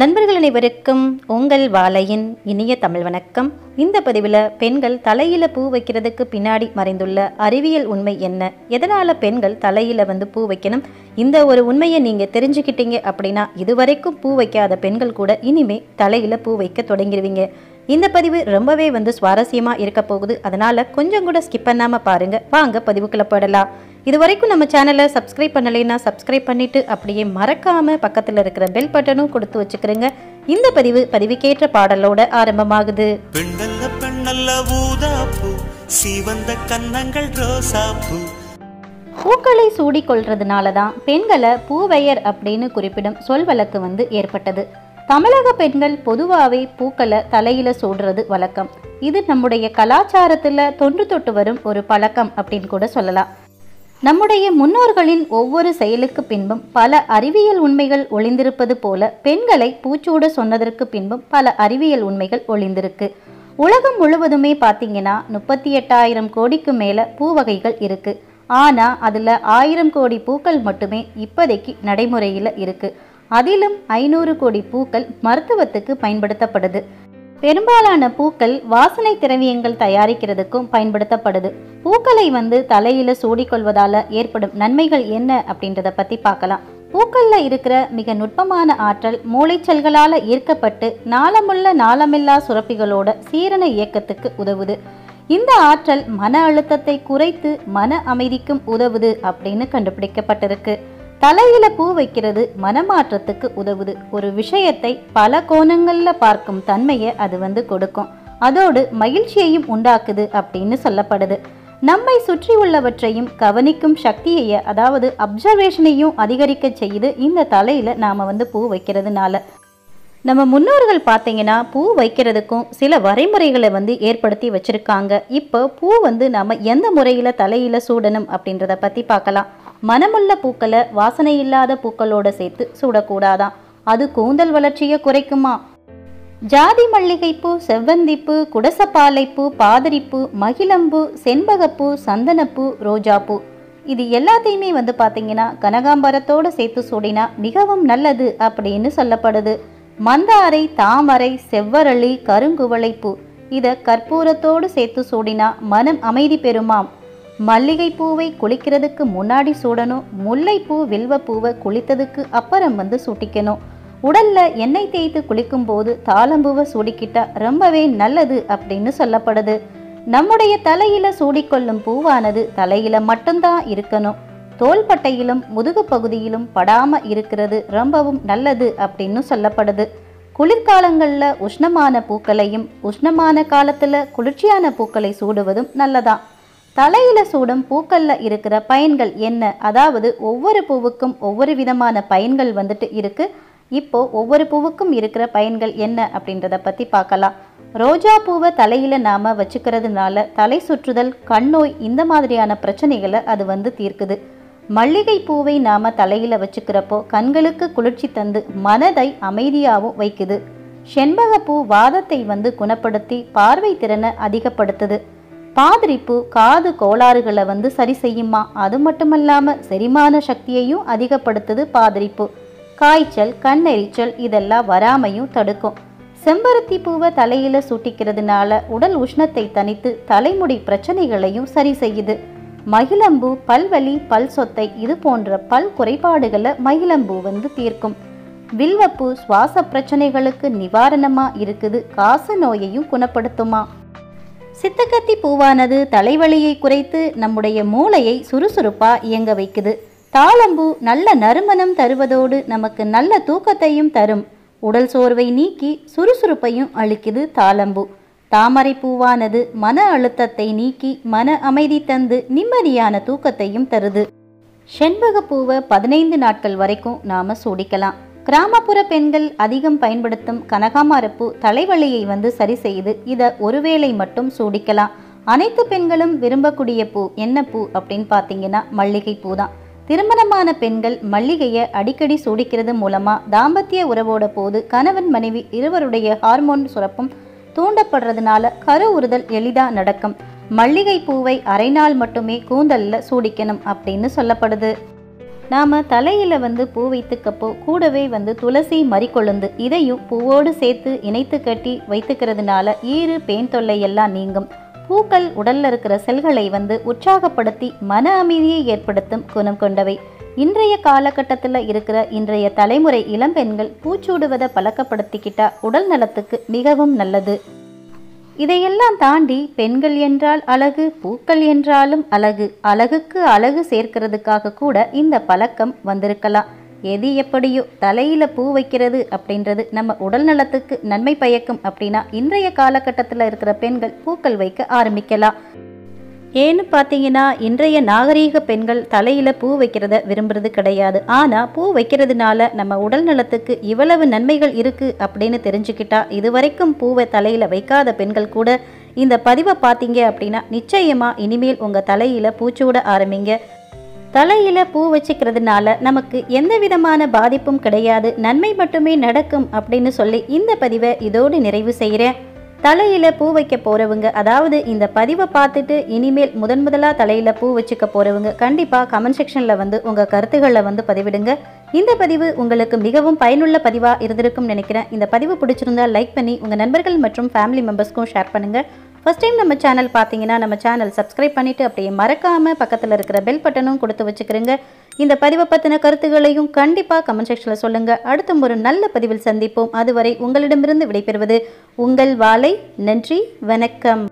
நண்பர்கள் அனைவருக்கும் உங்கள் வாழையின் இனிய தமிழ் வணக்கம். இந்த பதிவில் பெண்கள் தலையில் பூ வைக்கிறதுக்கு பின்னாடி மறைந்துள்ள அறிவியல் உண்மை என்ன? எதனால் பெண்கள் தலையில் வந்து பூ வைக்கணும்? இந்த ஒரு உண்மையை நீங்கள் தெரிஞ்சுக்கிட்டீங்க அப்படின்னா இதுவரைக்கும் பூ வைக்காத பெண்கள் கூட இனிமே தலையில் பூ வைக்க தொடங்கிடுவீங்க. இந்த பதிவு ரொம்பவே வந்து சுவாரஸ்யமாக இருக்க போகுது. அதனால் கொஞ்சம் கூட ஸ்கிப் பண்ணாமல் பாருங்கள் வாங்க பதிவுக்குள்ள போடலாம் இது வரைக்கும் நம்ம சேனலை சப்ஸ்கிரைப் பண்ணலைன்னா சப்ஸ்கிரைப் பண்ணிட்டு அப்படியே மறக்காம பக்கத்துல இருக்கிற பெல் பட்டனும் கொடுத்து வச்சுக்கிறேங்க. இந்த பதிவு பதிவுக்கேற்ற பாடலோட ஆரம்பமாகுது. பெண்ணல்ல பெண்ணல்ல ஊதாப்பூ சிவந்த கன்னங்கள் ரோசாப்பூ. பூக்களை சூடிக்கொள்றதுனால தான் பெண்களை பூவையர் அப்படின்னு குறிப்பிடும் சொல் வழக்கு வந்து ஏற்பட்டது. தமிழக பெண்கள் பொதுவாகவே பூக்களை தலையில சூடுறது வழக்கம். இது நம்முடைய கலாச்சாரத்துல தொன்று தொட்டு வரும் ஒரு பழக்கம் அப்படின்னு கூட சொல்லலாம். நம்முடைய முன்னோர்களின் ஒவ்வொரு செயலுக்கு பின்பும் பல அறிவியல் உண்மைகள் ஒளிந்திருப்பது போல பெண்களை பூச்சூட சொன்னதற்கு பின்பும் பல அறிவியல் உண்மைகள் ஒளிந்திருக்கு. உலகம் முழுவதுமே பார்த்தீங்கன்னா முப்பத்தி எட்டாயிரம் கோடிக்கு மேலே பூ வகைகள் இருக்கு. ஆனால் அதில் ஆயிரம் கோடி பூக்கள் மட்டுமே இப்போதைக்கு நடைமுறையில் இருக்கு. அதிலும் ஐநூறு கோடி பூக்கள் மருத்துவத்துக்கு பயன்படுத்தப்படுது. பெரும்பாலான பூக்கள் வாசனை திரவியங்கள் தயாரிக்கிறதுக்கும் பயன்படுத்தப்படுது. பூக்களை வந்து தலையில சூடிக்கொள்வதால ஏற்படும் நன்மைகள் என்ன அப்படின்றத பத்தி பார்க்கலாம். பூக்கள்ல இருக்கிற மிக நுட்பமான ஆற்றல் மூளைச்சல்களால ஈர்க்கப்பட்டு நாளமுள்ள நாளமில்லா சுரப்பிகளோட சீரண இயக்கத்துக்கு உதவுது. இந்த ஆற்றல் மன அழுத்தத்தை குறைத்து மன அமைதிக்கும் உதவுது அப்படின்னு கண்டுபிடிக்கப்பட்டிருக்கு. தலையில பூ வைக்கிறது மனமாற்றத்துக்கு உதவுது. ஒரு விஷயத்தை பல கோணங்கள்ல பார்க்கும் தன்மையை அது வந்து கொடுக்கும். அதோடு மகிழ்ச்சியையும் உண்டாக்குது அப்படின்னு சொல்லப்படுது. நம்மை சுற்றி உள்ளவற்றையும் கவனிக்கும் சக்தியை அதாவது அப்சர்வேஷனையும் அதிகரிக்க செய்யுது இந்த தலையில நாம வந்து பூ வைக்கிறதுனால. நம்ம முன்னோர்கள் பார்த்தீங்கன்னா பூ வைக்கிறதுக்கும் சில வரைமுறைகளை வந்து ஏற்படுத்தி வச்சிருக்காங்க. இப்போ பூ வந்து நாம எந்த முறையில் தலையில சூடணும் அப்படின்றத பற்றி பார்க்கலாம். மனமுள்ள பூக்களை வாசனை இல்லாத பூக்களோட சேர்த்து சூடக்கூடாதாம் அது கூந்தல் வளர்ச்சியை குறைக்குமா? ஜாதி மல்லிகைப்பூ செவ்வந்திப்பூ குடசப்பாலைப்பூ பாதிரிப்பூ மகிழம்பூ செண்பகப்பூ சந்தனப்பூ ரோஜாப்பூ. இது எல்லாத்தையுமே வந்து பார்த்தீங்கன்னா கனகாம்பரத்தோடு சேர்த்து சூடினா மிகவும் நல்லது அப்படின்னு சொல்லப்படுது. மந்தாரை தாமரை செவ்வரளி கருங்குவளைப்பூ. இதை கற்பூரத்தோடு சேர்த்து சூடினா மனம் அமைதி பெறுமாம். மல்லிகை பூவை குளிக்கிறதுக்கு முன்னாடி சூடணும் முல்லைப்பூ வில்வப்பூவை குளித்ததுக்கு அப்புறம் வந்து சூட்டிக்கணும். உடல்ல எண்ணெய் தேய்த்து குளிக்கும் போது தாளம்பூவை சூடிக்கிட்டா ரொம்பவே நல்லது அப்படின்னு சொல்லப்படுது. நம்முடைய தலையில சூடிக்கொள்ளும் பூவானது தலையில மட்டும்தான் இருக்கணும். தோள்பட்டையிலும் முதுகு பகுதியிலும் படாம இருக்கிறது ரொம்பவும் நல்லது அப்படின்னு சொல்லப்படுது. குளிர்காலங்களில் உஷ்ணமான பூக்களையும் உஷ்ணமான காலத்தில் குளிர்ச்சியான பூக்களை சூடுவதும் நல்லதான் தலையில சூடும் பூக்கள்ல இருக்கிற பயன்கள் என்ன? அதாவது ஒவ்வொரு பூவுக்கும் ஒவ்வொரு விதமான பயன்கள் வந்துட்டு இருக்கு. இப்போ ஒவ்வொரு பூவுக்கும் இருக்கிற பயன்கள் என்ன அப்படின்றத பத்தி பார்க்கலாம். ரோஜா பூவை தலையில நாம வச்சுக்கிறதுனால தலை சுற்றுதல் கண்ணோய் இந்த மாதிரியான பிரச்சனைகளை அது வந்து தீர்க்குது. மல்லிகை பூவை நாம தலையில வச்சுக்கிறப்போ கண்களுக்கு குளிர்ச்சி தந்து மனதை அமைதியாகவும் வைக்குது. செண்பகப்பூ வாதத்தை வந்து குணப்படுத்தி பார்வை திறனை அதிகப்படுத்துது. பாதிரிப்பு காது கோளாறுகளை வந்து சரி செய்யுமா? அது மட்டுமல்லாமல் செரிமான சக்தியையும் அதிகப்படுத்துது பாதிரிப்பு. காய்ச்சல் கண்ணெரிச்சல் இதெல்லாம் வராமையும் தடுக்கும். செம்பருத்தி பூவை தலையில சூட்டிக்கிறதுனால உடல் உஷ்ணத்தை தணித்து தலைமுடி பிரச்சனைகளையும் சரி செய்யுது. மகிழம்பூ பல்வலி பல் சொத்தை இது போன்ற பல் குறைபாடுகளை மகிழம்பூ வந்து தீர்க்கும். வில்வப்பூ சுவாச பிரச்சனைகளுக்கு நிவாரணமா இருக்குது காச நோயையும் குணப்படுத்துமா? சித்தக்கத்தி பூவானது தலைவலியை குறைத்து நம்முடைய மூளையை சுறுசுறுப்பா இயங்க வைக்குது. தாளம்பூ நல்ல நறுமணம் தருவதோடு நமக்கு நல்ல தூக்கத்தையும் தரும். உடல் சோர்வை நீக்கி சுறுசுறுப்பையும் அளிக்குது தாளம்பூ. தாமரை பூவானது மன அழுத்தத்தை நீக்கி மன அமைதி தந்து நிம்மதியான தூக்கத்தையும் தருது. செண்பக பூவை பதினைந்து நாட்கள் வரைக்கும் நாம சூடிக்கலாம். கிராமப்புற பெண்கள் அதிகம் பயன்படுத்தும் கனகாமரப்பூ தலைவலியை வந்து சரி செய்து இதை ஒருவேளை மட்டும் சூடிக்கலாம். அனைத்து பெண்களும் விரும்பக்கூடிய பூ என்ன பூ அப்படின்னு பார்த்தீங்கன்னா மல்லிகை பூ தான் திருமணமான பெண்கள் மல்லிகையை அடிக்கடி சூடிக்கிறது மூலமா தாம்பத்திய உறவோட போது கணவன் மனைவி இருவருடைய ஹார்மோன் சுரப்பும் தூண்டப்படுறதுனால கரு உறுதல் எளிதா நடக்கும். மல்லிகை பூவை அரை நாள் மட்டுமே கூந்தல்ல சூடிக்கணும் அப்படின்னு சொல்லப்படுது. நாம் தலையில் வந்து பூ வைத்துக்கப்போ கூடவே வந்து துளசி மறிக்கொழுந்து இதையும் பூவோடு சேர்த்து இணைத்து கட்டி வைத்துக்கிறதுனால ஈறு பேன் தொல்லை எல்லாம் நீங்கும். பூக்கள் உடல்ல இருக்கிற செல்களை வந்து உற்சாகப்படுத்தி மன அமைதியை ஏற்படுத்தும் குணம் கொண்டவை. இன்றைய காலகட்டத்தில் இருக்கிற இன்றைய தலைமுறை இளம்பெண்கள் பூச்சூடுவதை பழக்கப்படுத்திக்கிட்டா உடல் நலத்துக்கு மிகவும் நல்லது. இதையெல்லாம் தாண்டி பெண்கள் என்றால் அழகு பூக்கள் என்றாலும் அழகு. அழகுக்கு அழகு சேர்க்கிறதுக்காக கூட இந்த பழக்கம் வந்திருக்கலாம். எது எப்படியோ தலையில பூ வைக்கிறது அப்படின்றது நம்ம உடல் நலத்துக்கு நன்மை பயக்கும் அப்படின்னா இன்றைய காலகட்டத்தில் இருக்கிற பெண்கள் பூக்கள் வைக்க ஆரம்பிக்கலாம். ஏன்னு பார்த்தீங்கன்னா இன்றைய நாகரீக பெண்கள் தலையில் பூ வைக்கிறத விரும்புறது கிடையாது. ஆனால் பூ வைக்கிறதுனால நம்ம உடல் நலத்துக்கு இவ்வளவு நன்மைகள் இருக்குது அப்படின்னு தெரிஞ்சுக்கிட்டா இதுவரைக்கும் பூவை தலையில் வைக்காத பெண்கள் கூட இந்த பதிவை பார்த்தீங்க அப்படின்னா நிச்சயமாக இனிமேல் உங்கள் தலையில் பூச்சூட ஆரம்பிங்க. தலையில் பூ வச்சுக்கிறதுனால நமக்கு எந்த விதமான பாதிப்பும் கிடையாது. நன்மை மட்டுமே நடக்கும் அப்படின்னு சொல்லி இந்த பதிவை இதோடு நிறைவு செய்கிறேன். தலையில் பூ வைக்க போகிறவங்க அதாவது இந்த பதிவை பார்த்துட்டு இனிமேல் முதன் முதலாக தலையில் பூ வச்சுக்க போகிறவங்க கண்டிப்பாக கமெண்ட் செக்ஷனில் வந்து உங்கள் கருத்துக்களை வந்து பதிவிடுங்க. இந்த பதிவு உங்களுக்கு மிகவும் பயனுள்ள பதிவாக இருந்திருக்கும் நினைக்கிறேன். இந்த பதிவு பிடிச்சிருந்தா லைக் பண்ணி உங்கள் நண்பர்கள் மற்றும் ஃபேமிலி மெம்பர்ஸ்க்கும் ஷேர் பண்ணுங்கள் ஃபர்ஸ்ட் டைம் நம்ம சேனல் பார்த்தீங்கன்னா நம்ம சேனல் சப்ஸ்கிரைப் பண்ணிவிட்டு அப்படியே மறக்காமல் பக்கத்தில் இருக்கிற பெல் பட்டனும் கொடுத்து வச்சுக்கிறேங்க இந்த பதிவை பற்றின கருத்துக்களையும் கண்டிப்பாக கமெண்ட் செக்ஷனில் சொல்லுங்கள் அடுத்த ஒரு நல்ல பதிவில் சந்திப்போம். அதுவரை உங்களிடமிருந்து விடைபெறுவது உங்கள் வாலை நன்றி வணக்கம்.